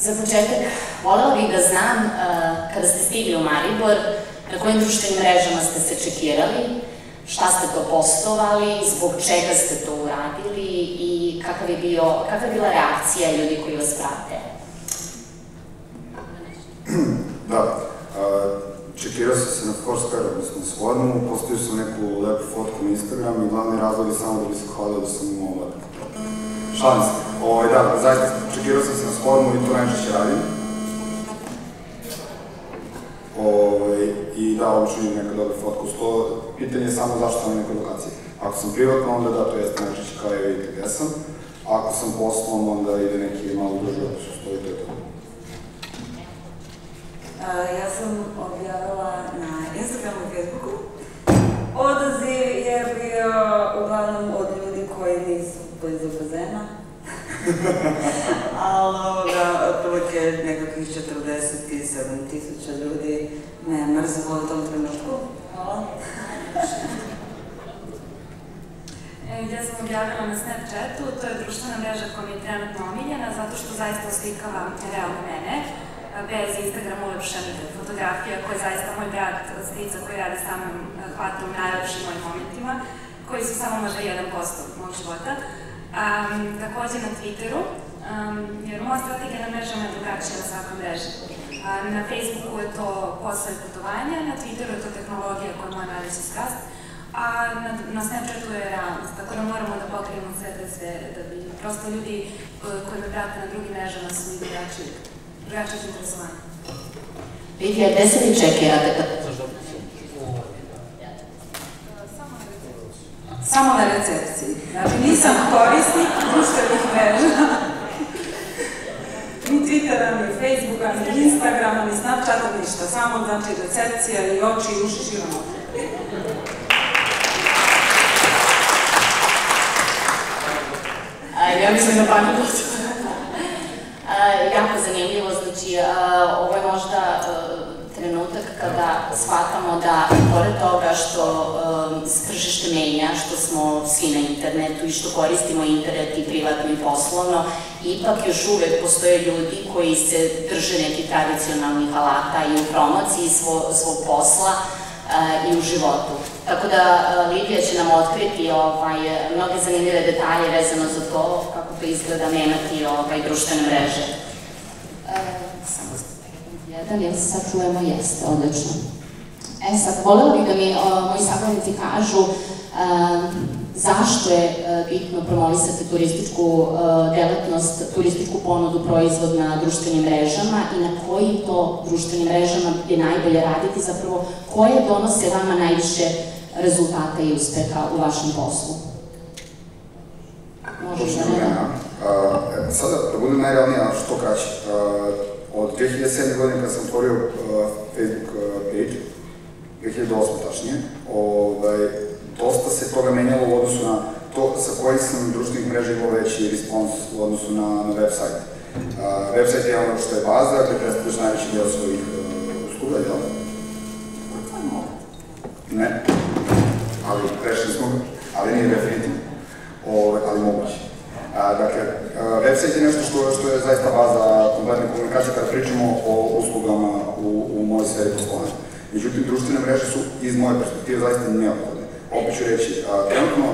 Za početak, volela bih da znam, uh, kada ste stigli u Maribor, na kojim društvenim mrežama ste se čekirali, šta ste to postovali, zbog čega ste to uradili i kakav je bio, kakva je bila reakcija ljudi koji vas prate? Da, čekirao sam se na Foursquare, odnosno Svodnu, postavio sam neku lepu fotku na Instagram i glavni razlog je samo da bi se hvalio da sam imao lepo. Šalim se. Ovaj, da, zaista, čekirao sam se na Svodnu i to najčešće radim. Ovaj, I da, obično neka dobra fotka uz to. Pitanje je samo zašto sam na nekoj lokaciji. Ako sam privatno, onda da, to jeste najčešće kao je vidite gde sam. Ako sam poslom, onda ide neki malo duži opis uz to i to je to. Ja sam objavila na Instagramu i Facebooku. Odaziv je bio uglavnom od ljudi koji nisu blizu bazena. Ali ovoga, otprilike nekakvih 47 tisuća ljudi me mrzilo u tom trenutku. Hvala. Sam objavila na Snapchatu, to je društvena mreža koja mi je trenutno omiljena, zato što zaista oslikava realno mene, bez Instagram ulepšanih fotografija koje zaista moj brat strica koji radi sa mnom hvata u najlepšim mojim momentima, koji su samo možda 1% mog života. Um, takođe na Twitteru, um, jer moja strategija na mrežama je drugačija na svakoj mreži. Um, na Facebooku je to posao i putovanja, na Twitteru je to tehnologija koja je moja najveća strast, a na, na Snapchatu je realnost, tako da moramo da pokrijemo sve te sfere, da bi prosto ljudi uh, koji me prate na drugim mrežama su i drugačiji, drugačiji interesovani. Lidija, gde se vi čekirate kad... Samo na recepciji. Znači, nisam korisnik društvenih mreža. Ni Twittera, ni Facebooka, ni Instagrama, ni Snapchata, ništa. Samo, znači, recepcija i oči i uši širom Ja mislim da pamet jako zanimljivo, znači ovo je možda trenutak kada shvatamo da, pored toga što um, se tržište menja, što smo svi na internetu i što koristimo internet i privatno i poslovno, ipak još uvek postoje ljudi koji se drže nekih tradicionalnih alata i u promociji svo, svog posla uh, i u životu. Tako da uh, Lidija će nam otkriti ovaj, mnoge zanimljive detalje vezano za to kako to izgleda menati ovaj, društvene mreže. Jedan, jel se sad čujemo? Jeste, odlično. E sad, volela bih da mi o, moji sagovornici kažu um, zašto je uh, bitno promovisati turističku uh, delatnost, turističku ponudu proizvod na društvenim mrežama i na kojim to društvenim mrežama je najbolje raditi, zapravo koje donose vama najviše rezultata i uspeha u vašem poslu? Možeš da ne? Sada, da budem najrealnija, što kraće. Uh, od 2007. godine kad sam otvorio uh, Facebook uh, page, 2008. tačnije, ovaj, dosta se toga menjalo u odnosu na to sa kojih sam društvenih mreža imao veći respons u odnosu na, na website. Uh, website je ono što je baza, gde predstavljaš najveći deo svojih uh, usluga, jel? Ne. Ali prešli smo, ali nije definitivno. Ove, ovaj, ali moguće. A, dakle, website je nešto što, što je zaista baza sferi poslovanja. Međutim, društvene mreže su iz moje perspektive zaista neophodne. Opet ću reći, trenutno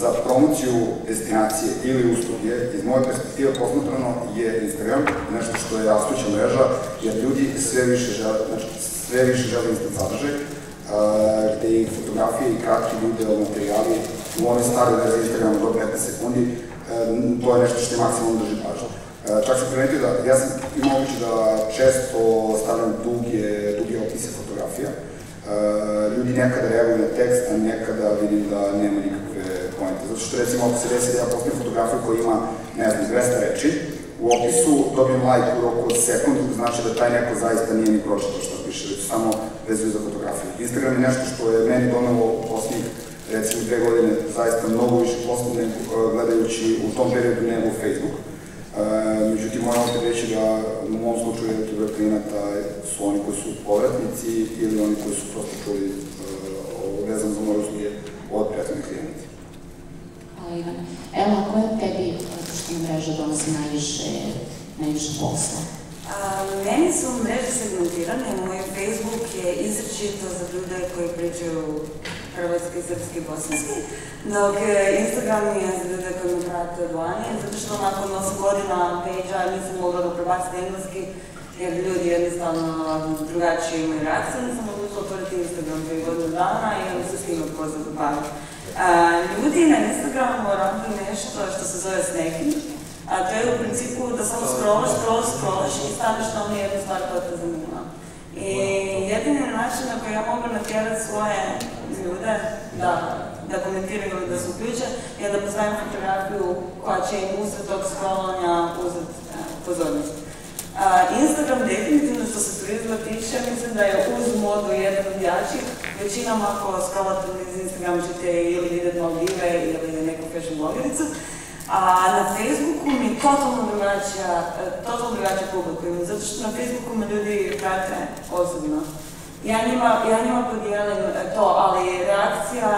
za promociju destinacije ili usluge, iz moje perspektive posmatrano je Instagram nešto što je rastuća mreža, jer ljudi sve više žele, znači, sve više žele instant sadržaj, gde i fotografije i kratki video materijali u onoj stare veze Instagrama do 15 sekundi, to je nešto što je maksimalno drži pažnju. Čak sam primetio da, ja sam imao običaj da često stavljam duge, duge opise fotografija. Ljudi nekada reaguju na tekst, a nekada vidim da nema nikakve pojente. Zato što recimo ako se desi da ja postavim fotografiju koja ima, ne znam, 200 reči, u opisu dobijem like u roku od sekund, znači da taj neko zaista nije ni pročitao što piše, već samo vezuje za fotografiju. Instagram je nešto što je meni donalo poslednjih recimo dve godine zaista mnogo više poslovne gledajući u tom periodu nego Facebook. E, međutim, moram opet reći da u mom slučaju YouTube klijenata su oni koji su povratnici ili oni koji su prosto čuli e, vezan za moje usluge od prethodnih klijenata. Hvala Ivana. Evo, koja tebi društvena mreža donosi najviše, najviše posla? meni su mreže segmentirane, moj Facebook je izrečito za ljude koji pričaju hrvatski, srpski, bosanski, dok Instagram je za ljude koji me prate vani, zato što nakon 8 godina page-a nisam mogla da prebaciti engleski, jer ljudi jednostavno drugačije imaju reakcije, nisam mogla otvoriti Instagram prije godinu dana i onda se s time upoznati baviti. Ljudi na Instagramu rade nešto što se zove snacking, a to je u principu da samo scrollaš, scrollaš, scrollaš i staneš na onu jednu stvar koja te zanima. I jedini način na koji ja mogu natjerati svoje ljude da, da komentiraju ili da se uključe je da postavim fotografiju koja će im usred tog scrollanja uzeti pozornost. Instagram definitivno što se turizma tiče, mislim da je uz modu jedan od jačih. Većinom ako scrollate iz Instagram ćete ili vidjeti Maldive ili neku fashion blogericu. A na Facebooku mi totalno drugačija, totalno drugačija publika zato što na Facebooku me ljudi prate osobno. Ja njima, ja njima podijelim to, ali reakcija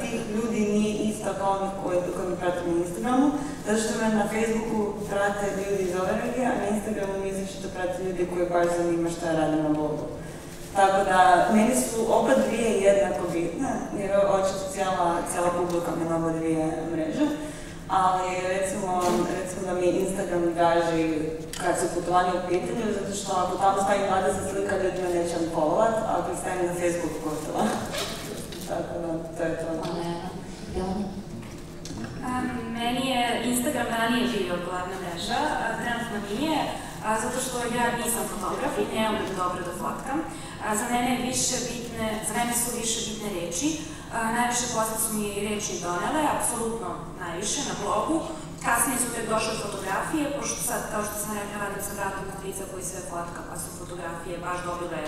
tih ljudi nije ista kao onih koji, koji me prate na Instagramu, zato što me na Facebooku prate ljudi iz ove regije, a na Instagramu mi izvršito prate ljudi koji baš zanima šta radim na blogu. Tako da, meni su oba dvije jednako bitne, jer očito cijela, cijela publika me na oba dvije mreže ali recimo, recimo da mi Instagram gaži kad su putovanje u pitanju, zato što ako tamo stavim 20 slika, ljudi me neće unfollowat, a ako stavim na Facebook gotovo. Tako da, to je to. Um, meni je Instagram ranije bio glavna mreža, a trenutno nije, a, zato što ja nisam fotograf i ne umem dobro da fotkam. A, za mene više bitne, za mene su više bitne reči, najviše posla su mi reči donele, apsolutno najviše na blogu. Kasnije su tek došle fotografije, pošto sad, kao što sam rekla, radim sa bratom Kutrica koji sve fotka, pa su fotografije baš dobile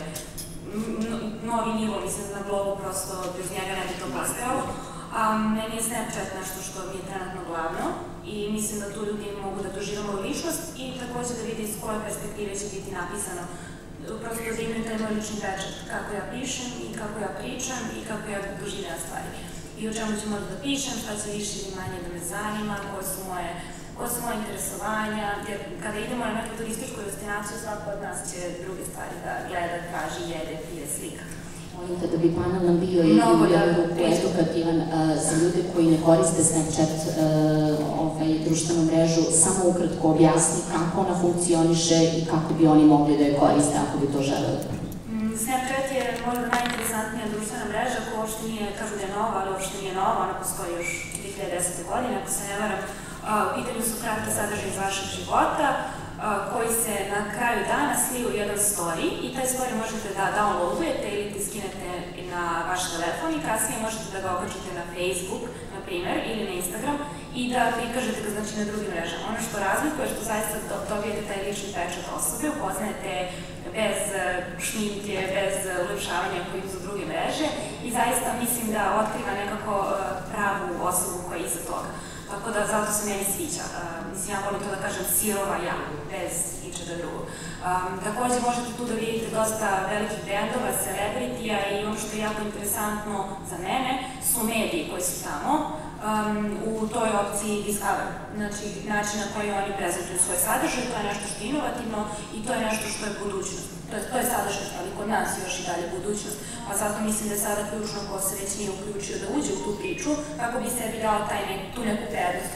novi nivo, mislim, na blogu, prosto bez njega ne bi to postojalo. A meni je Snapchat nešto što mi je trenutno glavno i mislim da tu ljudi mogu da dožive moju ličnost i takođe da vidi iz koje perspektive će biti napisano prosto imaju taj moj lični pečat, kako ja pišem i kako ja pričam i kako ja doživljam stvari. I o čemu ću možda da pišem, šta će više ili manje da me zanima, koje su moje koje su moje interesovanja, jer kada idemo na neku turističku destinaciju, svako od nas će druge stvari da gleda, traži, jede, pije, slika. Te da bi panel nam bio i edukativan za ljude koji ne koriste Snapchat ovaj, društvenu mrežu, samo ukratko objasni kako ona funkcioniše i kako bi oni mogli da je koriste ako bi to želeli. Mm, Snapchat je možda najinteresantnija društvena mreža koja uopšte nije, kažu da je nova, ali uopšte nije nova, ona postoji još 2010. godine, ako se ne varam. U pitanju su kratke sadržaje iz vašeg života, koji se na kraju dana sliju u jedan story i taj story možete da downloadujete ili ti skinete na vaš telefon i kasnije možete da ga okačite na Facebook, na primer, ili na Instagram i da prikažete ga znači na drugim mrežama. Ono što razlikuje što zaista dobijete taj lični pečat osobe, upoznajete bez e, šminke, bez ulepšavanja koji su druge mreže i zaista mislim da otkriva nekako e, pravu osobu koja je iza toga. Tako da zato se meni sviđa. Mislim, ja volim to da kažem sirova ja, bez ičega drugog. Takođe možete tu da vidite dosta velikih brendova, celebritija i ono što je jako interesantno za mene su mediji koji su tamo u toj opciji Discover. Znači, način na koji oni prezentuju svoj sadržaj, to je nešto što je inovativno i to je nešto što je budućnost. To je, to je sadašnjost, ali kod nas još i dalje budućnost. Pa zato mislim da je sada ključno ko se već nije uključio da uđe u tu priču, kako bi sebi dao taj nek, tu neku prednost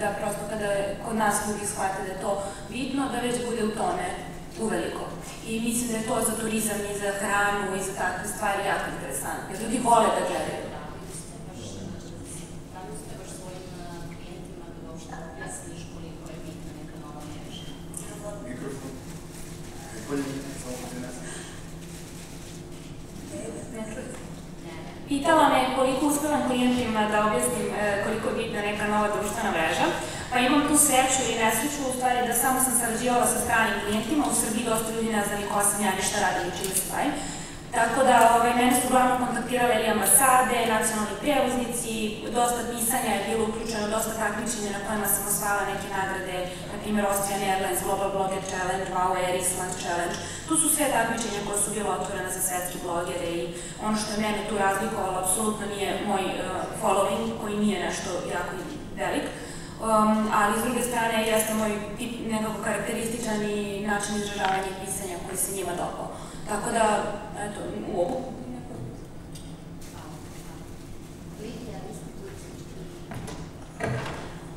da prosto kada kod nas ljudi shvate da je to bitno, da već bude u tome uveliko. I mislim da je to za turizam i za hranu i za takve stvari jako interesantno. Ljudi vole da gledaju. Pitala me koliko uspevam klijentima da objasnim koliko je bitna neka nova društvena mreža. Pa imam tu sreću ili nesreću, u stvari da samo sam sarađivala sa stranim klijentima, u Srbiji dosta ljudi ne zna ni ko sam ja, ni šta radim i čime se bavim. Tako da, ovaj, mene su uglavnom kontaktirale ili ambasade, nacionalni prevoznici, dosta pisanja je bilo uključeno, dosta takmičenja na kojima sam osvala neke nagrade, na primjer Austrian Airlines, Global Blogger Challenge, Wow Air Island Challenge. Tu su sve takmičenja koje su bilo otvorene za svetske blogere i ono što je mene tu razlikovalo apsolutno nije moj uh, following, koji nije nešto jako velik, Um, ali s druge strane jeste moj tip nekako karakterističan i način izražavanja i pisanja koji se njima dopao. Tako da, eto, u obu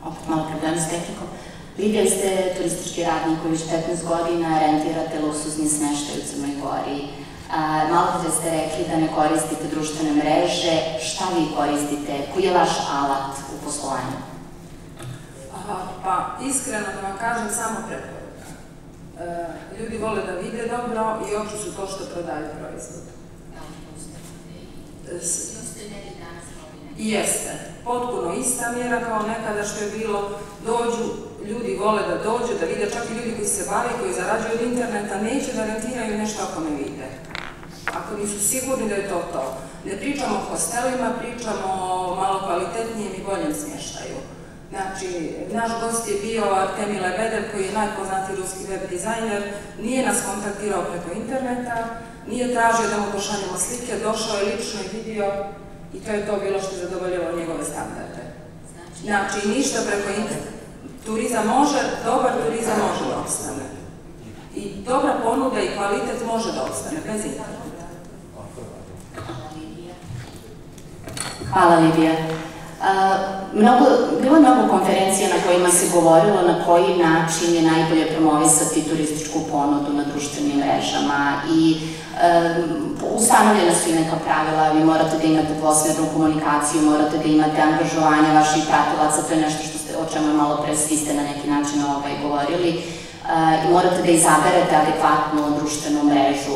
opet malo problem s tehnikom. Lidija, ste turistički radnik koji već 15 godina rentirate luksuzni smeštaj u Crnoj Gori. A, malo pre ste rekli da ne koristite društvene mreže. Šta vi koristite? Koji je vaš alat u poslovanju? Aha, pa iskreno da vam kažem samo preporuka. E, ljudi vole da vide dobro i oči su to što prodaju proizvod. E, s- Jeste. Potpuno ista mjera kao nekada što je bilo. Dođu, ljudi vole da dođu, da vide, čak i ljudi koji se bave, koji zarađuju od interneta, neće da rentiraju nešto ako ne vide. Ako nisu sigurni da je to to. Ne pričamo o hostelima, pričamo o malo kvalitetnijem i boljem smještaju. Znači, naš gost je bio Artemi Lebedel, koji je najpoznatiji ruski web dizajner, nije nas kontaktirao preko interneta, nije tražio da mu pošaljemo slike, došao je lično i vidio i to je to bilo što je zadovoljilo njegove standarde. Znači, ništa preko interneta. Turizam može, dobar turizam može da ostane. I dobra ponuda i kvalitet može da ostane, bez interneta. Hvala, Lidija. Mnogo, bilo je mnogo konferencija na kojima se govorilo na koji način je najbolje promovisati turističku ponudu na društvenim mrežama i um, ustanovljena su i neka pravila, vi morate da imate dvosmernu komunikaciju, morate da imate angažovanje vaših pratilaca, to je nešto što o čemu je malo pre svi ste na neki način ovaj, govorili, uh, i morate da izaberete adekvatnu društvenu mrežu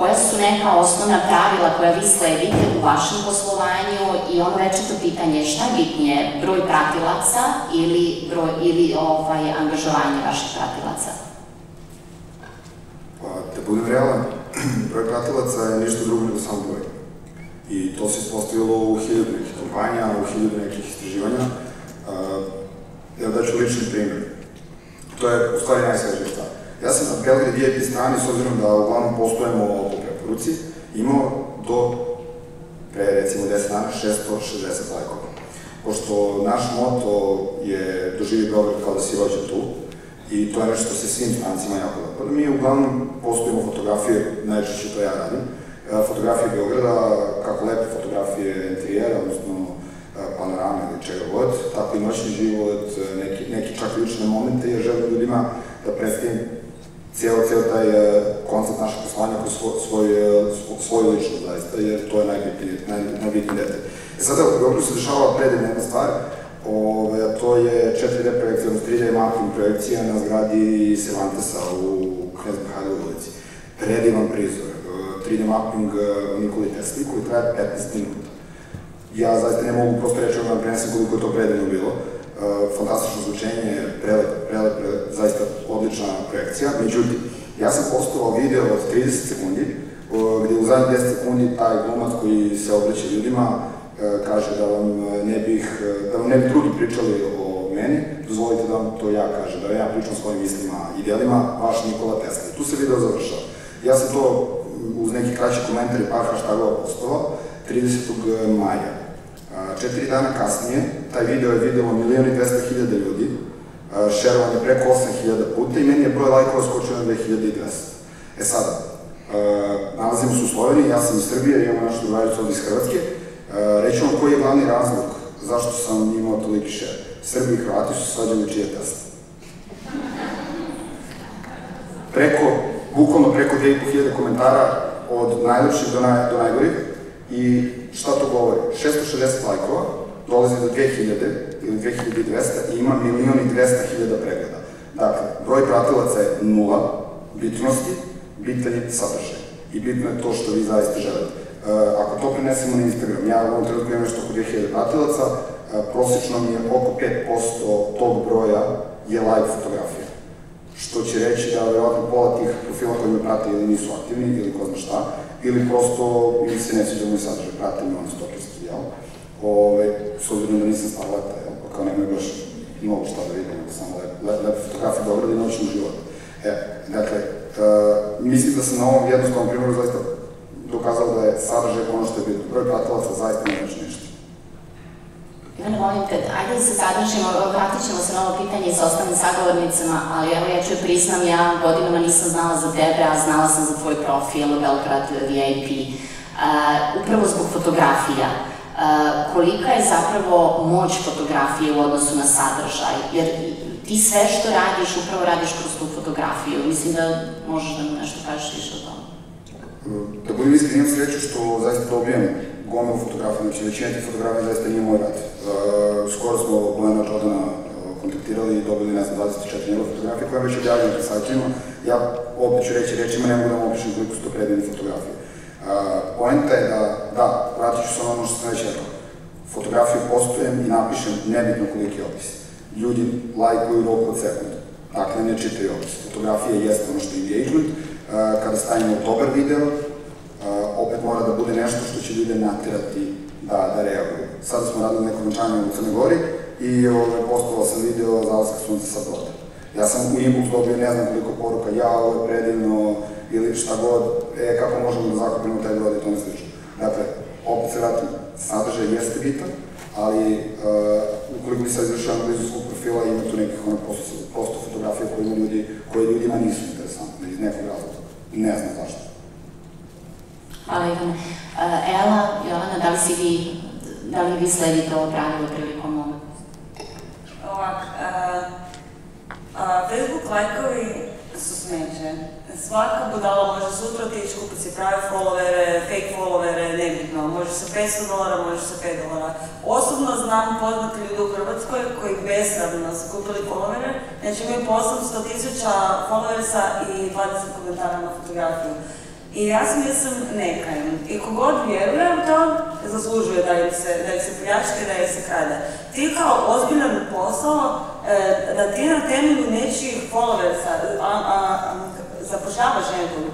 koja su neka osnovna pravila koja vi sledite u vašem poslovanju i ono večito pitanje je šta je bitnije, broj pratilaca ili, broj, ili ovaj, angažovanje vaših pratilaca? Pa, da budem realan, broj pratilaca je ništa drugo nego samo broj. I to se ispostavilo u hiljadu nekih kompanija, u hiljadu nekih istraživanja. Uh, evo daću lični primjer. To je u stvari najsvežija stvar. Ja sam na Belgrade VIP strani, s obzirom da uglavnom postojemo po preporuci, imao do pre recimo 10 dana 660 lajkova. Pošto naš moto je doživi Beograd kao da si rođen tu, i to je nešto što se svim strancima jako dopada. Mi uglavnom postojimo fotografije, najčešće to ja radim, e, fotografije Beograda, kako lepe fotografije interijera, odnosno panorame ili čega god, tako i noćni život, e, neki, neki čak lične momente, jer želim ljudima da predstavim cijelo, cijelo taj uh, koncept našeg poslanja kroz svoj, svoj, uh, svoju ličnost zaista, jer to je najbitniji, naj, najbitniji detalj. E sada, u Beogradu se dešava predivna jedna stvar, Ove, a to je 4D projekcija, odnosno 3D mapping projekcija na zgradi Cervantesa u Knez Mihajlovi ulici. Predivan prizor, uh, 3D mapping Nikoli Tesli koji traje 15 minuta. Ja zaista ne mogu prosto reći da vam koliko je to predivno bilo. Uh, fantastično zvučenje, prelep, prelep, prelep, zaista odlična projekcija. Međutim, ja sam postovao video od 30 sekundi, uh, gde u zadnjih 10 sekundi taj glumac koji se obraća ljudima uh, kaže da vam ne bih, da vam ne bi drugi pričali o meni, dozvolite da vam to ja kažem, da ja pričam svojim mislima i delima, vaš Nikola Tesla. Tu se video završava. Ja sam to uz neki kraći komentar i par hashtagova postovao 30. maja. Četiri dana kasnije, taj video je videlo milijon i 200 hiljada ljudi, šerovan je preko 8000 puta i meni je broj lajkova skočio na 2200. E sada, nalazimo se u Sloveniji, ja sam iz Srbije, imamo našu drugaricu ovdje iz Hrvatske, reću vam koji je glavni razlog zašto sam imao toliki šer. Srbi i Hrvati su svađali čije Tesla. Preko, bukvalno preko 2500 komentara od najlepših do, naj, do najgorih, I šta to govori? 660 lajkova dolazi do 2000 ili 2200 i ima milion i 200 hiljada pregleda. Dakle, broj pratilaca je nula bitnosti, bitan je sadržaj. I bitno je to što vi zaista želite. E, ako to prenesemo na Instagram, ja u ovom trenutku imam nešto oko 2000 pratilaca, e, prosječno mi je oko 5% tog broja je live fotografija. Što će reći da verovatno pola tih profila koji me prate ili nisu aktivni ili ko zna šta, ili prosto ili se ne sviđa moj sadržaj, pratim ono stokerski, jel? Ove, s obzirom da nisam star leta, jel? Pa kao nemaju baš mnogo šta da vidim, samo lep, lep, lep fotografije Beograda i noćnog života. E, dakle, uh, mislim da sam na ovom jednostavnom primjeru zaista dokazao da je sadržaj ono što je bitno. Broj pratilaca zaista ne znači ništa. Ivana, molim te, ajde da se zadržimo, vratit ćemo se na ovo pitanje sa ostalim sagovornicama, ali evo ja ću priznam, ja godinama nisam znala za tebe, a znala sam za tvoj profil Belgrad VIP, uh, upravo zbog fotografija. Uh, kolika je zapravo moć fotografije u odnosu na sadržaj, jer ti sve što radiš, upravo radiš kroz tu fotografiju. Mislim da možeš da nešto kažeš više o tome. Da budem iskren, imam sreću što zaista dobijem gomilu fotografija, znači većina tih fotografija zaista nije moj rad. Uh, skoro smo Bojana Jordana uh, kontaktirali i dobili, ne znam, 24 njegove fotografije koje već objavljaju na sajtima. Ja opet ću reći rečima, ne mogu da vam opišem koliko su to predivne fotografije. Uh, poenta je da, da, vratit ću se ono što sam već rekao. Fotografiju postojem i napišem nebitno koliki opis. Ljudi lajkuju roku od sekundu. Dakle, ne čitaju opis. Fotografija jeste ono što je engagement. Kada stavimo dobar video, opet mora da bude nešto što će ljude natirati da, da reaguju. Sada smo radili neko venčanje u Crnoj Gori i ovaj, postovao sam video zalaska sunca sa broda. Ja sam u inbox dobio ne znam koliko poruka, ja, ovo je predivno, ili šta god, e, kako možemo da zakupimo taj brod i tome slično. Dakle, opet se vratim, sadržaj jeste bitan, ali uh, ukoliko bi sad izvršio analizu svog profila, ima tu nekih ono posto, posto fotografija koje, ima ljudi, koje ljudima nisu interesantne iz nekog razloga. Ne znam zašto. Hvala Ivana. Uh, Ela, Jovana, da li si vi, da li vi sledite ovo pravilo prilikom ovoga? Ovak, a, a, Facebook lajkovi su smeće. Svaka budala može sutra otići kupiti si prave followere, fake followere, nebitno. Može sa 500 dolara, može sa 5 dolara. Osobno znam poznati ljudi u Hrvatskoj koji besradno su kupili followere, znači imaju po 800 tisuća followersa i 20 komentara na fotografiju. I ja sam jesam nekajan. I kogod vjeruje u to, zaslužuje da im se, da im se pljačke, da im se krade. Ti kao ozbiljan posao, e, da ti na temelju nečijih followersa a, a, a, zapošljavaš nekog,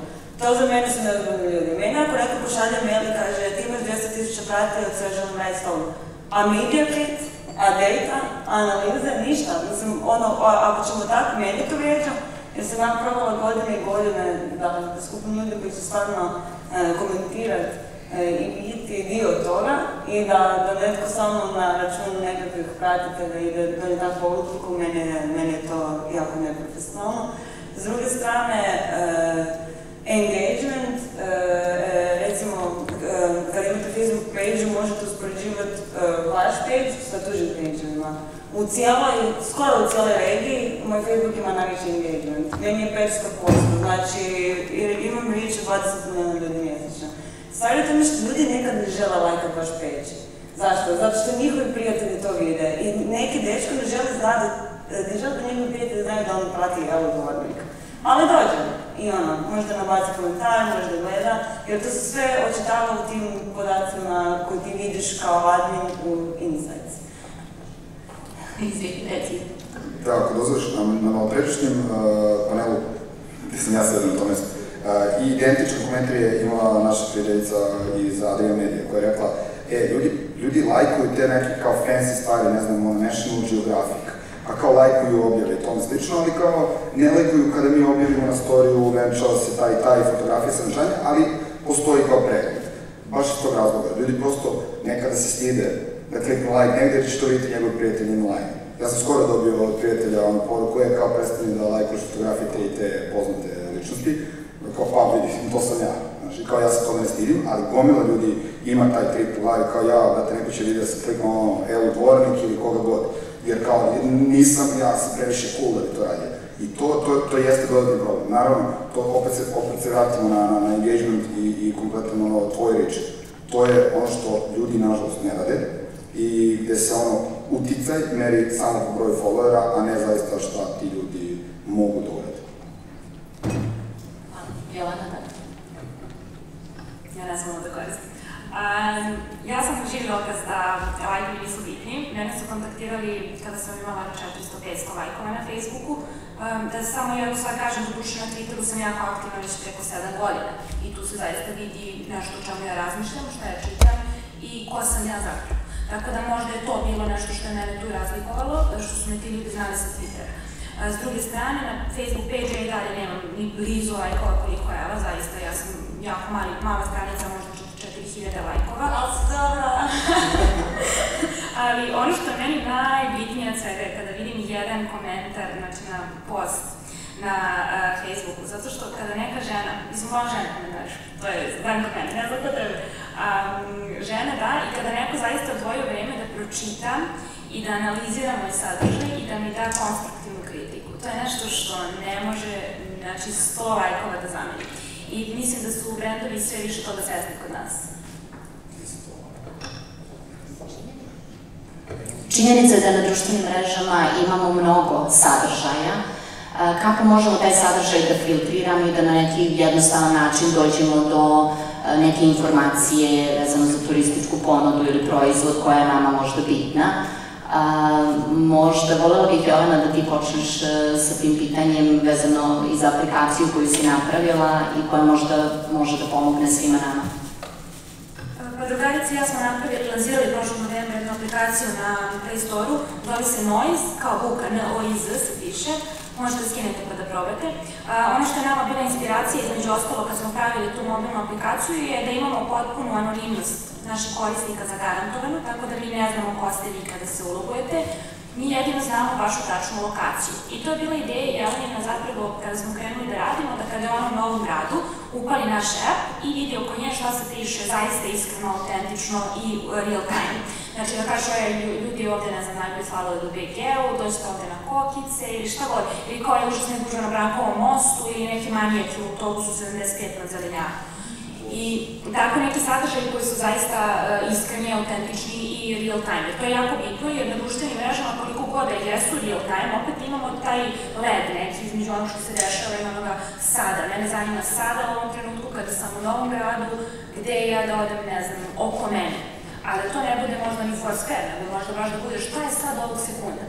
to za mene su neozbiljni ljudi. Meni ako neko pošalje mail i kaže ti imaš 200.000 pratitelja, sve želim raditi s tobom. A media kit, a data, a analize, ništa. Mislim, ono, a, ako ćemo tako, meni to vrijeđa, jer sam ja probala godine i godine da, da skupim ljudi koji će stvarno e, komentirati e, i biti dio toga i da, da netko samo na račun nekakvih pratitelja ide donje takvu odluku, meni, meni je to jako neprofesionalno. S druge strane, e, engagement, e, e, recimo, e, kad imate Facebook page, možete uspoređivati e, vaš page sa tuđim page-evima. U cijeloj, skoro u cijeloj regiji, moj Facebook ima najveći engagement. Meni je 500%, znači imam više 20 milijuna ljudi mjesečno. Stvar je tome što ljudi nekad ne žele lajkat vaš page. Zašto? Zato što njihovi prijatelji to vide. I neki dečko ne žele znati, ne žele da njegovi prijatelji znaju da on prati evo govornika. Ali dođe i ono, možda nabaci komentar, možda gleda, jer to se sve očitava u tim podacima koje ti vidiš kao admin u Insights. Izvini. Da, ako dozvoliš, na, na malopređašnjem uh, panelu, gde sam ja sedem na tom mestu, uh, i identičan komentar je imala naša prijateljica iz Adria Media, koja je rekla, e, ljudi, ljudi lajkuju te neke kao fancy stvari, ne znam, ono, National Geographic, pa kao lajkuju objave i tome slično, ali kao ne lajkuju kada mi objavimo na storiju, venčala se taj i taj fotografija sa venčanja, ali postoji kao pregled. Baš iz tog razloga. Ljudi prosto nekada se stide da kliknu like negde jer će to vidjeti njegov prijatelj ima like. Ja sam skoro dobio od prijatelja ono poruku je kao prestani da lajkuješ fotografije te i te poznate ličnosti. Kao pa vidi, to sam ja. Znači, kao ja se toga ne stidim, ali gomila ljudi ima taj trip like, kao ja, da te neko će vidjeti da sam kliknuo ono, evo dvornik ili koga god. Jer kao nisam, ja sam previše cool da bi to radio. I to, to, to jeste dodatni problem. Naravno, to opet se, opet se vratimo na, na, na engagement i, i kompletan ono, tvoj reč. To je ono što ljudi nažalost ne rade i gde se ono uticaj meri samo po broju followera, a ne zaista šta ti ljudi mogu da. Hvala. Jovana, da. Ja ne znam da koristim. A, ja sam živi dokaz da lajkovi nisu bitni. Mene su kontaktirali kada sam imala 400-500 lajkova na Facebooku. Um, da samo jednu stvar kažem, do duše na Twitteru sam jako aktivna već preko 7 godina. I tu se zaista vidi nešto o čemu ja razmišljam, šta ja čitam i ko sam ja zapravo. Tako da možda je to bilo nešto što je mene tu razlikovalo, što su me ti ljudi znali sa Twittera. S druge strane, na Facebook page ja i dalje nemam ni blizu lajkova koliko je, Ela, zaista ja sam jako mali, mala stranica, možda 4000 lajkova. Ali si dobra! Ali ono što je meni najbitnije od svega je kada vidim jedan komentar, znači na post na uh, Facebooku, zato što kada neka žena, mislim, moja žena komentariš, to je dan komentar, ne znam ko tebe, um, žena da, i kada neko zaista odvojio vreme da pročita i da analizira moj sadržaj i da mi da konstruktivnu kritiku. To je nešto što ne može, znači, sto lajkova da zameni. I mislim da su brendovi sve više toga svesni kod nas. Činjenica je da na društvenim mrežama imamo mnogo sadržaja. Kako možemo taj sadržaj da filtriramo i da na neki jednostavan način dođemo do neke informacije vezano za turističku ponudu ili proizvod koja je nama možda bitna? A, možda volela bih, Jovana, da ti počneš sa tim pitanjem vezano i za aplikaciju koju si napravila i koja možda može da pomogne svima nama. Pa ja smo napravili, lanzirali prošlom novembru jednu aplikaciju na Play Store-u, zove se Noise, kao buka N-O-I-Z se piše, možete da skinete pa da probate. Ono što je nama bila inspiracija, između ostalo, kad smo pravili tu mobilnu aplikaciju, je da imamo potpunu anonimnost naših korisnika zagarantovanu, tako da mi ne znamo ko ste vi kada se ulogujete, mi jedino znamo vašu tačnu lokaciju. I to je bila ideja Jelenina zapravo kada smo krenuli da radimo, da kada je ona u novom gradu, upali naš app i vidi oko nje šta se piše zaista iskreno, autentično i real time. Znači da kaže, oj, ljudi ovde, ne znam, najbolje slavali do BG-u, dođete ovde na kokice ili šta god, ili kao je užasno gužva na Brankovom mostu ili neki manijek u autobusu 75 na zelenjaku. I tako neki sadržaji koji su zaista uh, iskreni, autentični i real time. To je jako bitno jer na društvenim mrežama koliko god da jesu real time, opet imamo taj led neki između onog što se dešava i onoga sada. Mene zanima sada u ovom trenutku kada sam u novom gradu, gde ja da odem, ne znam, oko mene. Ali to ne bude možda ni Foursquare, nego možda baš da bude šta je sad ovog sekunda.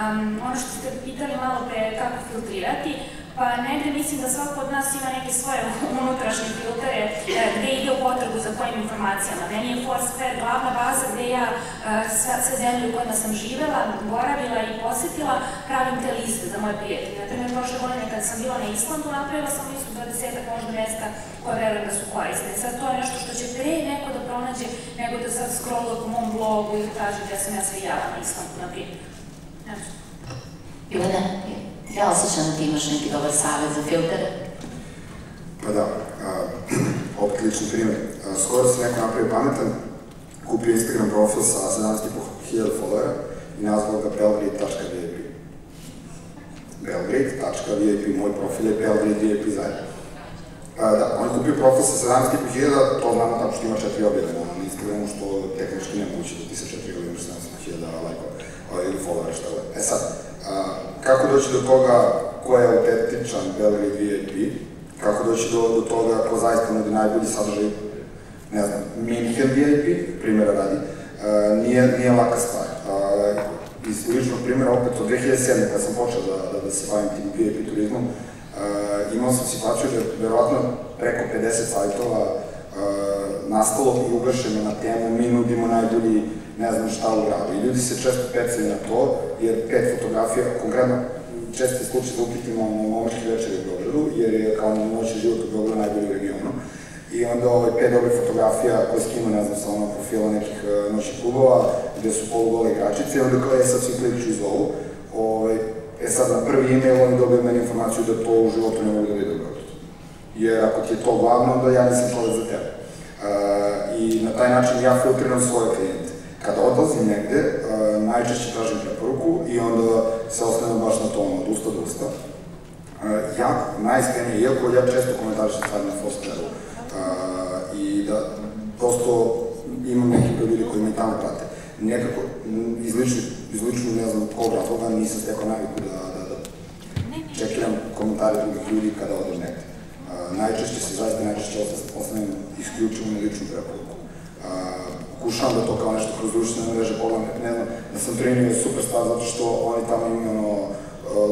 Um, ono što ste pitali malo pre kako filtrirati, pa negde mislim da svako od nas ima neke svoje unutrašnje filtere e, gde ide u potragu za kojim informacijama. Meni je Foursquare glavna baza gde ja e, sve, sve zemlje u kojima sam živela, boravila i posetila, pravim te liste za moje prijatelje. Na primjer, prošle godine kad sam bila na Islandu, napravila sam listu 20 možda mesta koje verujem da su korisne. Sad to je nešto što će pre neko da pronađe nego da sad scrolluje po mom blogu i kaže gde sam ja sve jela na Islandu, na primjer. Ivana, ja osjećam da ti imaš neki dobar savjet za filtere. Pa da, a, opet lični primjer. A, skoro se neko napravio pametan, kupio Instagram profil sa 17.500 followera i nazvao ga belgrade.vip. Belgrade.vip, moj profil je belgrade.vip zajedno. Da, on je kupio profil sa 17.500, to znamo tako što ima četiri objave na Instagramu, što tehnički nemoguće da ti sa četiri objave imaš 17.000 lajkova ili followera šta god. E sad, a, kako doći do toga ko je autentičan Belgrade VIP, kako doći do, do toga ko zaista nudi najbolji sadržaj, ne znam, Minhen VIP, primjera radi, a, nije, nije laka stvar. A, iz ličnog primjera, opet od 2007. kada sam počeo da, da, da se bavim tim VIP turizmom, imao sam situaciju da je verovatno preko 50 sajtova uh, nastalo i ugašeno na temu mi nudimo najbolji ne znam šta u gradu. I ljudi se često pecaju na to, jer pet fotografija, konkretno često je slučaj da upitimo momački večer u Beogradu, jer je kao noći život u Beogradu najbolji u regionu. I onda ovaj, pet dobrih fotografija koje skinu, ne znam, sa onog profila nekih uh, noćnih klubova, gde su polugole igračice, i onda kao je sad svi kliču iz ovu. Ovaj, e sad na prvi e-mail oni dobiju meni informaciju da to u životu ne mogu da u Beogradu. Jer ako ti je to glavno, onda ja nisam čovek za tebe. Uh, I na taj način ja filtriram svoje klijente. Kada odlazim negde, uh, najčešće tražim preporuku i onda se ostavim baš na tom od usta do usta. Uh, ja, najiskrenije, iako ja često komentarišem stvari na Foursquare-u uh, i da prosto imam neki ljudi koji me tamo prate, nekako iz ličnog, iz ličnog ne znam kog razloga nisam stekao naviku da, da, da čekiram komentare drugih ljudi kada odem negde. Najčešće se zaista najčešće ostavim isključivo na ličnu preporuku. Uh, pokušavam da to kao nešto kroz društvene mreže pogledam, ne znam, da sam trenio super stvar zato što oni tamo imaju ono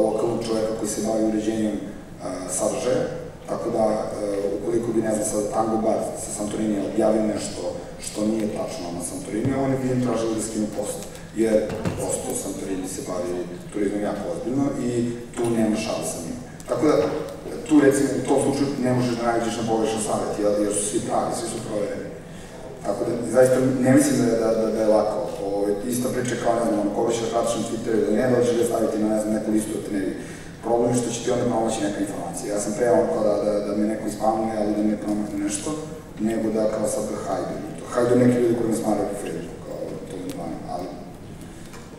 lokalnog čoveka koji se bavi uređenjem sadržaja, tako da ukoliko bi, ne znam, sad Tango Bar sa Santorini objavio nešto što nije tačno na Santorini, oni bi im tražili da skinu post, jer prosto Santorini se bavi turizmom jako ozbiljno i tu nema šala sa njim. Tako da, tu recimo u tom slučaju ne možeš da nađeš na pogrešan savjet, jer, jer su svi pravi, svi su provereni. Tako da, zaista ne mislim da, da, da, da je lako. O, Ovaj, ista priča kao, ne znam, ako hoćeš da pratiš na Twitteru ili ne, dođeš ga staviti na, ne znam, neku listu da te ne vidi. Problem je što će ti onda promaći neka informacija. Ja sam pre ono kao da, da, da me neko ispamuje, ali da ne promakne nešto, nego da kao sad ga hajdu. Hajdu neki ljudi koji me smaraju po Facebooku, kao to mi zvane, ali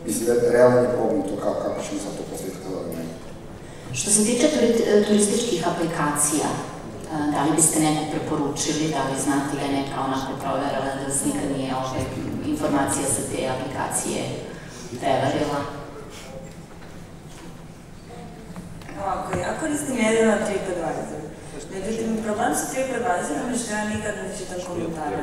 mislim da je realan je problem to kao kako ćemo sad to posvetiti da ne. Što se tiče turi, turističkih aplikacija, da li biste neku preporučili, da li znate da je neka onako proverala da se nikad nije ove informacija sa te aplikacije prevarila? Ovako, ja koristim jedino TripAdvisor. Međutim, problem sa TripAdvisorom je što ja nikad ne čitam komentare.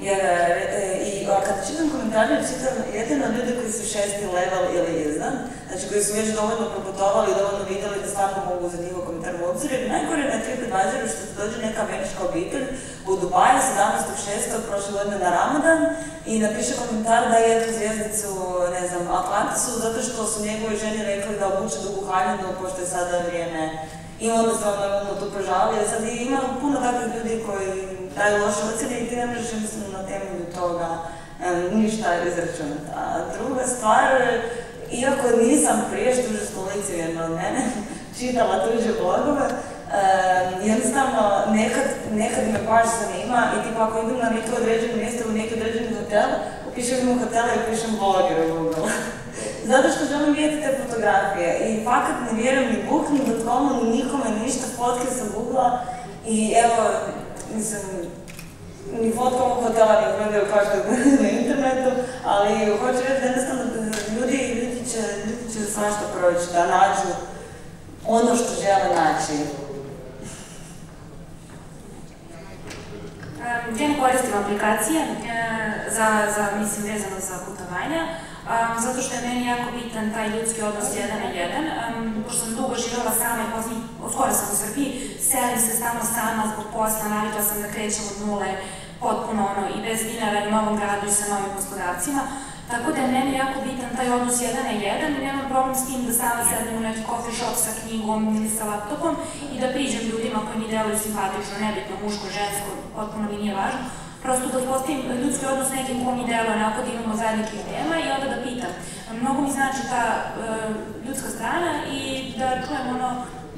Jer, e, i, a kada čitam komentare, čitam jedino ljude koji su šesti level ili iznad, znači koji su već dovoljno proputovali dovoljno videli da stvarno mogu za njihov komentar u obzir, jer najgore na TripAdvisoru što ti dođe neka američka obitelj u Dubaju 17.6. prošle godine na Ramadan i napiše komentar da jednu zvijezdicu, ne znam, Atlantisu, zato što su njegove ženi rekli da obuče dugu haljinu, pošto je sada vrijeme I onda se on naravno to požalio. Sad ima puno takvih ljudi koji daju loše ocjene i ti ne možeš jednostavno na temelju toga um, ništa izračunati. A druga stvar, iako nisam prije što je licemjerno od mene, čitala tuđe blogove, um, jednostavno nekad, nekad me baš zanima i tipa ako idem na neko određeno mjesto u neki određeni hotel, upišem u hotela i pišem bloger u Google. Zato što želim vidjeti te fotografije i fakat ne vjerujem ni Booking.comu, ni nikome, ništa, fotke sam googla i evo, mislim, ni fotka ovog hotela ne gledaju kao što na internetu, ali hoću reći da jednostavno ljudi, ljudi će, ljudi će svašta proći, da nađu ono što žele naći. Ja ne koristim aplikacije za, za, mislim, vezano za putovanja, zato što je meni jako bitan taj ljudski odnos jedan na jedan. Um, pošto sam dugo živjela sama i posljednji, skoro sam u Srbiji, selim se stalno sama zbog posla, navikla sam da krećem od nule, potpuno ono, i bez dinara i novom gradu i sa novim poslodavcima. Tako da je meni jako bitan taj odnos jedan na jedan i nemam problem s tim da sama sednem u neki coffee shop sa knjigom ili sa laptopom i da priđem ljudima koji mi deluju simpatično, nebitno, muško, žensko, potpuno mi nije važno prosto da uspostavim ljudski odnos nekim ko mi deluje, onako da imamo zajedničkih tema i onda da pitam. Mnogo mi znači ta uh, ljudska strana i da čujem ono,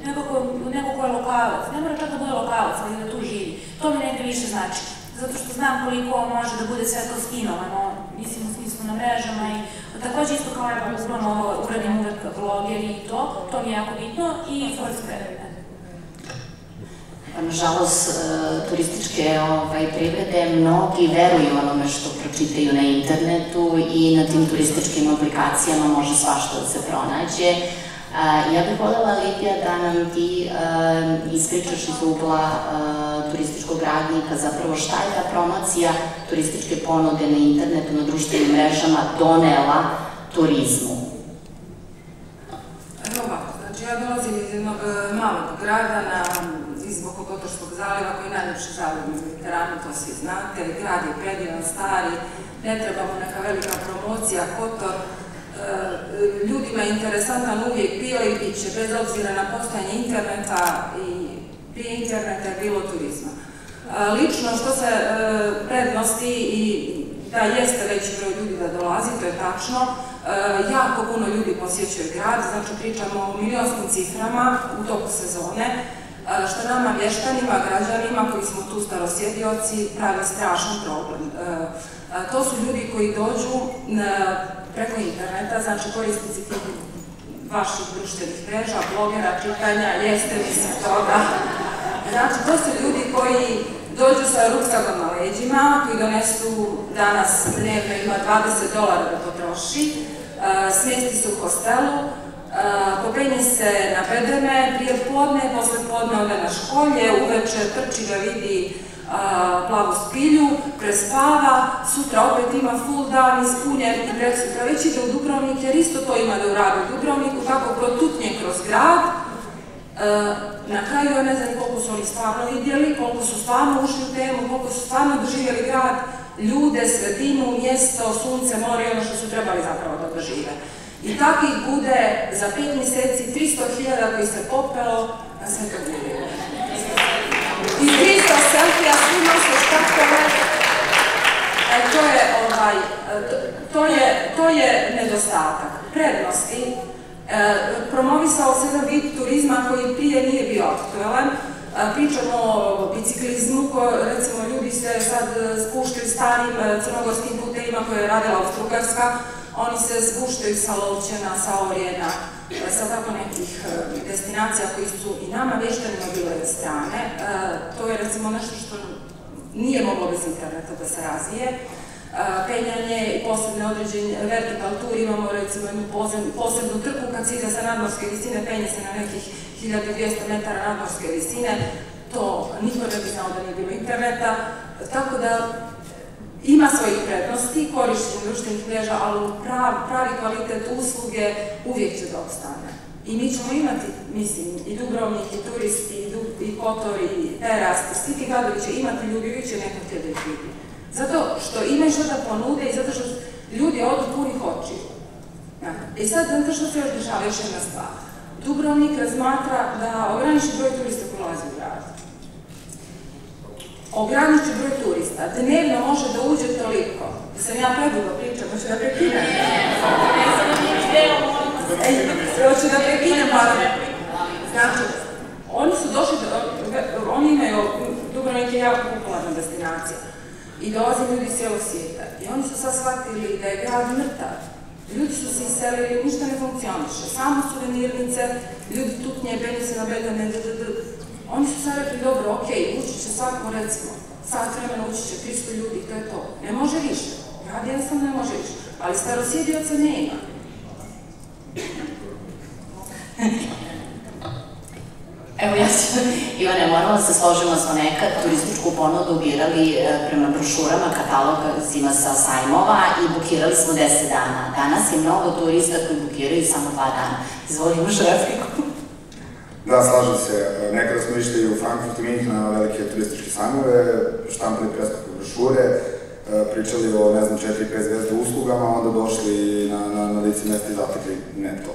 nekako, neko ko je lokalac, ne mora čak da bude lokalac, ali da tu živi. To mi negde više znači. Zato što znam koliko može da bude sve to skinovano, mislim u smislu na mrežama i takođe isto kao ja uglavnom uradim uvek bloger i to, to mi je jako bitno i Foursquare. Nažalost, e, turističke ovaj, privrede, mnogi veruju onome što pročitaju na internetu i na tim turističkim aplikacijama može svašta da se pronađe. Ja bih voljela, Lidija, da nam ti uh, ispričaš iz ugla turističkog radnika zapravo šta je ta promocija turističke ponude na internetu, na društvenim mrežama donela turizmu. Evo ovako, znači ja dolazim iz jednog malog grada na Kotorskog zaliva koji je najljepši zaliv na Mediteranu, to svi znate, grad je predivan, stari, ne treba mu neka velika promocija, Kotor, e, ljudima je interesantan uvijek bio i bit će, bez obzira na postojanje interneta i prije interneta je bilo turizma. E, lično što se e, prednosti i da jeste veći broj ljudi da dolazi, to je tačno, jako puno ljudi posjećuje grad, znači pričamo o milionskim ciframa u toku sezone, što nama vještanima, građanima koji smo tu starosjedioci pravi strašan problem. To su ljudi koji dođu preko interneta, znači korisnici vaših društvenih mreža, blogera, čitanja, jeste mislim toga. Znači, to su ljudi koji dođu sa ruksagom na leđima, koji donesu danas dnevno ima 20 dolara da potroši, smjesti se u hostelu, popenje se na bedreme prije podne, posle podne ode na školje, uveče trči da vidi plavu spilju, prespava, sutra opet ima full dan, ispunjen i prek sutra već ide u Dubrovnik, jer isto to ima da uradi u Dubrovniku, tako protutnje kroz grad. Na kraju ja ne znam koliko su oni stvarno vidjeli, koliko su stvarno ušli u temu, koliko su stvarno doživjeli grad, ljude, sredinu, mjesto, sunce, more i ono što su trebali zapravo da dožive. I takvih bude za pet mjeseci 300.000 koji se popelo na Svetog Ljubila. I 300 selfija, svi nose štakove. E, to je, ovaj, to, je, to je nedostatak. Prednosti, e, promovisao se jedan vid turizma koji prije nije bio aktualan, pričamo o biciklizmu, ko, recimo ljudi se sad spuštaju starim crnogorskim putevima koje je radila Austrougarska, oni se spuštaju sa Lovćena, sa Orijena, sa tako nekih destinacija koji su i nama veštanima bile strane. To je recimo nešto što nije moglo bez interneta da se razvije penjanje i posebne određenje vertikal tur, imamo recimo jednu posebnu trku kad se ide sa nadmorske visine, penje se na nekih 1200 metara nadmorske visine, to niko ne bi znao da nije bilo interneta, tako da ima svojih prednosti, korišćenje društvenih mreža, ali prav, pravi kvalitet usluge uvijek će da ostane. I mi ćemo imati, mislim, i Dubrovnik, i turisti, i, i Kotor, i Teras, i svi ti gradovi će imati ljudi, uvijek će neko htjeti da ih vidi. Zato što imaju što da ponude i zato što ljudi odu punih očiju. Ja. I sad, znate što se još dešava, još jedna stvar. Dubrovnik razmatra da ograniči broj turista koji ulazi u. Ograniči broj turista. Dnevno može da uđe toliko. Da sam ja predugo pričam, hoću da prekinem. Hoću da prekinem, pa... Znači, oni su došli, do, oni imaju, Dubrovnik je jako popularna destinacija i dolaze ljudi iz cijelog svijeta. I oni su sad shvatili da je grad mrtav. Ljudi su se iselili, ništa ne funkcioniše. Samo suvenirnice, ljudi tutnje, penju se na d, d. Oni su sad rekli, dobro, ok, ući će svako, recimo, sat vremena ući će 300 ljudi, to je to. Ne može više. Grad jednostavno ne može više. Ali starosjedioca nema. Evo ja ću, Ivane, moramo da se složimo smo nekad turističku ponudu birali e, prema brošurama, katalogima sa sajmova i bukirali smo 10 dana. Danas je mnogo turista koji bukiraju samo 2 dana. Izvoli, imaš repliku? Da, slažem se. Nekada smo išli u Frankfurt i Minhen na velike turističke sajmove, štampali preskupe brošure, e, pričali o, ne znam, 4-5 zvezde uslugama, onda došli na, na, na lice mesta i zatekli ne to.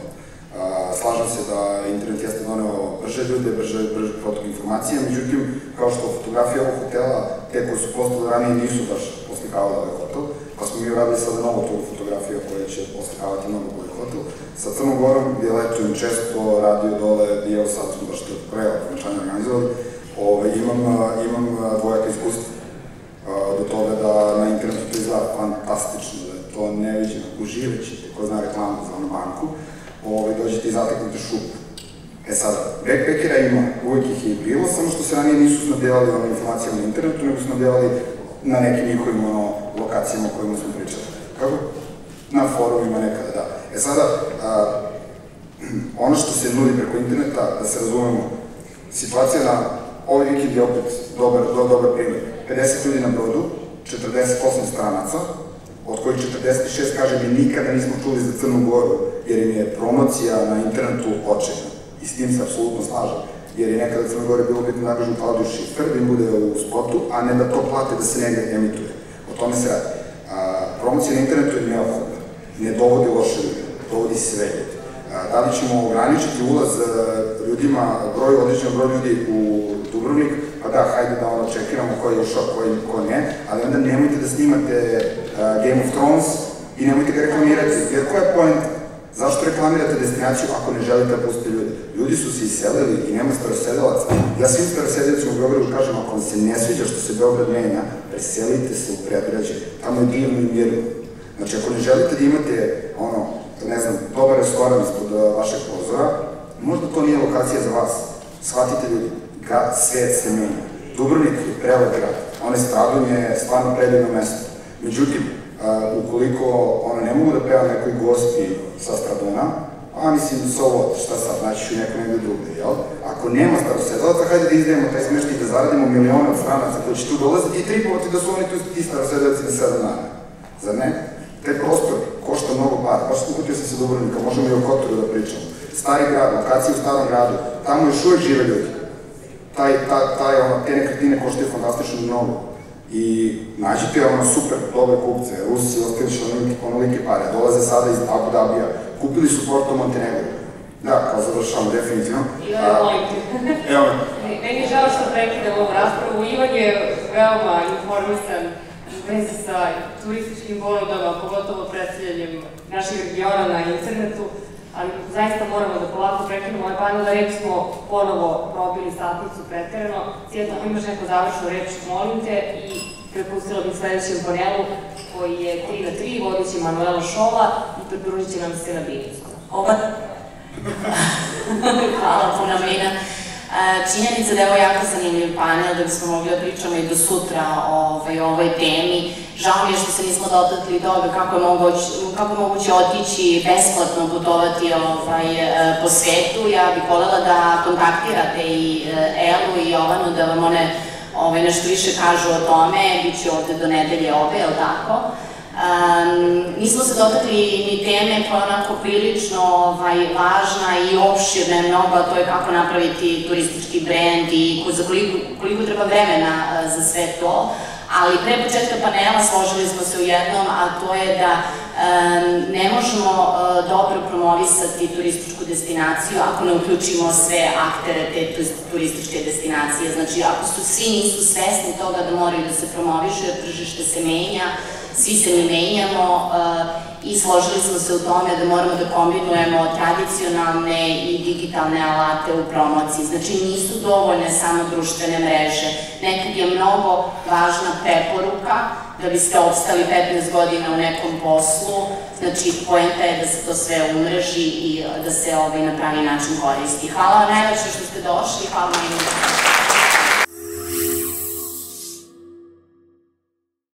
Slažem se da internet jeste doneo brže ljude, brže, brže protok informacija, međutim, kao što fotografije ovog hotela, te koje su postale ranije nisu baš poslikavale ovaj hotel, pa smo mi uradili sada novu tu fotografiju koja će poslikavati mnogo bolji hotel. Sa Crnom Gorom, gdje letujem često, radio dole, evo sad smo baš to pre okončanja organizovali, ove, imam, imam dvojaka iskustva do toga da na internetu to izgleda fantastično, da je to neviđeno, uživat ko zna reklamu za onu banku, ovaj, dođete i zateknete šupu. E sad, backpackera ima, uvijek ih je bilo, samo što se ranije nisu snabdevali ono informacijama na internetu, nego snabdevali na nekim njihovim ono, lokacijama o kojima smo pričali. Kako? Na forumima nekada, da. E sada, a, ono što se nudi preko interneta, da se razumemo, situacija na ovaj vikend je opet dobar, do, dobar primjer. 50 ljudi na brodu, 48 stranaca, od kojih 46 kaže mi nikada nismo čuli za Crnu Goru, jer im je promocija na internetu očajna. I s tim se apsolutno slažem. Jer je nekada Crna Gora bilo bitno nagažu Klaudiju Šifer, da im bude u spotu, a ne da to plate da se negde emituje. O tome se radi. A, promocija na internetu je neophodna. Ne dovodi loše ljude, dovodi sve ljude. Da li ćemo ograničiti ulaz ljudima, broj, određen broj ljudi u Dubrovnik, pa da, hajde da ono čekiramo ko je ušao, ko, je, ko ne, ali onda nemojte da snimate uh, Game of Thrones i nemojte ga reklamirati, jer koja je point? Zašto reklamirate destinaciju ako ne želite da pustite ljudi? Ljudi su se iselili i nema starosedelaca. Ja svim starosedelacima u Beogradu kažem, ako vam se ne sviđa što se Beograd menja, preselite se u predgrađe. Tamo je divno i mirno. Znači, ako ne želite da imate, ono, ne znam, dobar restoran ispod vašeg pozora, možda to nije lokacija za vas. Shvatite ljudi, grad, svet se menja. Dubrovnik je prelep grad. Onaj stradun je stvarno predivno mesto. Međutim, uh, ukoliko ona ne mogu da peva nekoj gosti sa Straduna, a mislim, so what, šta sad, naći ću neko negde drugde, jel? Ako nema starosedelaca, hajde da izdajemo taj smeštaj da zaradimo miliona od stranaca koji će tu dolaziti i tripovati da su oni tu ti starosedelci na sedam dana. Zar ne? Taj prostor košta mnogo para, baš sam kupio sam se Dubrovnika, možemo i o Kotoru da pričamo. Stari grad, lokacija u starom gradu, tamo još uvek žive ljudi. Taj, ta, taj, ono, te nekretnine koštaju fantastično mnogo i nađite ono super dobre kupce, Rusi ostavili onolike, onolike pare, dolaze sada iz Abu Dhabija, kupili su Porto Montenegro. Da, kao završamo, definitivno. Ivan, molim te. Evo me. Meni je žao što prekidam ovu raspravu. Ivan je veoma informisan u vezi sa turističkim ponudama, pogotovo predstavljanjem našeg regiona na internetu, ali zaista moramo da polako prekinemo ovaj panel, da reč smo ponovo probili satnicu preterano. Sjedno, ako imaš neku završnu reč, molim te i prepustila bih sledećem panelu koji je 3 na 3, vodići Manuela Šola i pridružit će nam se na Binicku. Ova... Hvala puno, Mina. Činjenica da je ovo jako zanimljiv panel, da bismo mogli da pričamo i do sutra ovaj, o ovoj temi. Žao mi je što se nismo dotakli toga kako je moguće, kako je moguće otići besplatno putovati ovaj, po svetu. Ja bih voljela da kontaktirate i Elu i Jovanu da vam one ovaj, nešto više kažu o tome. Biće ovde do nedelje ove, je li tako? Um, nismo se dotakli ni teme koja je onako prilično ovaj, važna i opširna je mnogo, a to je kako napraviti turistički brend i za koliko, koliko treba vremena uh, za sve to. Ali pre početka panela složili smo se u jednom, a to je da um, ne možemo uh, dobro promovisati turističku destinaciju ako ne uključimo sve aktere te turističke destinacije. Znači, ako su svi nisu svesni toga da moraju da se promovišu, jer tržište se menja, svi se mi menjamo i složili smo se u tome da moramo da kombinujemo tradicionalne i digitalne alate u promociji. Znači nisu dovoljne samo društvene mreže. Nekad je mnogo važna preporuka da biste opstali 15 godina u nekom poslu. Znači, poenta je da se to sve umreži i da se ovaj na pravi način koristi. Hvala vam najveće što ste došli. Hvala vam.